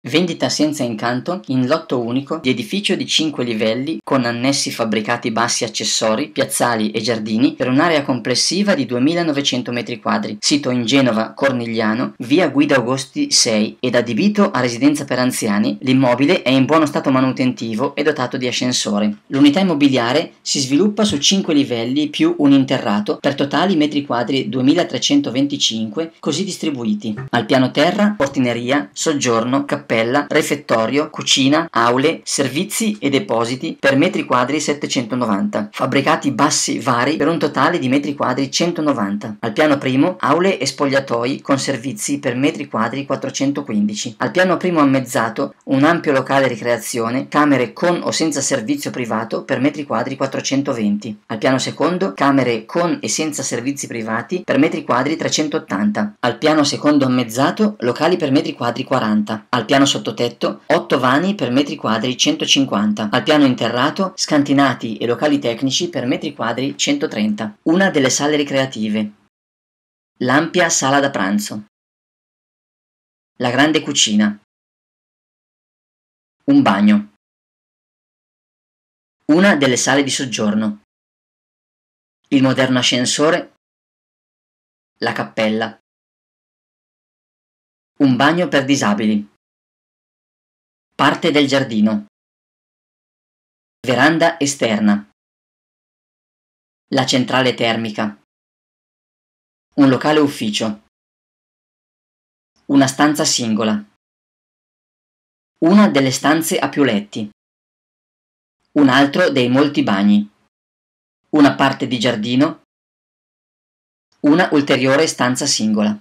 Vendita senza incanto in lotto unico di edificio di 5 livelli con annessi fabbricati bassi accessori, piazzali e giardini per un'area complessiva di 2900 m2, sito in Genova Cornigliano, via Guida Agosti 6 ed adibito a residenza per anziani, l'immobile è in buono stato manutentivo e dotato di ascensore. L'unità immobiliare si sviluppa su 5 livelli più un interrato per totali metri quadri 2325 così distribuiti. Al piano terra, portineria, soggiorno, cappello cappella, refettorio, cucina, aule, servizi e depositi per metri quadri 790, fabbricati bassi vari per un totale di metri quadri 190. Al piano primo aule e spogliatoi con servizi per metri quadri 415. Al piano primo ammezzato un ampio locale ricreazione, camere con o senza servizio privato per metri quadri 420. Al piano secondo camere con e senza servizi privati per metri quadri 380. Al piano secondo ammezzato locali per metri quadri 40. Al piano piano sottotetto 8 vani per metri quadri 150, al piano interrato scantinati e locali tecnici per metri quadri 130. Una delle sale ricreative. L'ampia sala da pranzo. La grande cucina. Un bagno. Una delle sale di soggiorno. Il moderno ascensore. La cappella. Un bagno per disabili. Parte del giardino. Veranda esterna. La centrale termica. Un locale ufficio. Una stanza singola. Una delle stanze a più letti. Un altro dei molti bagni. Una parte di giardino. Una ulteriore stanza singola.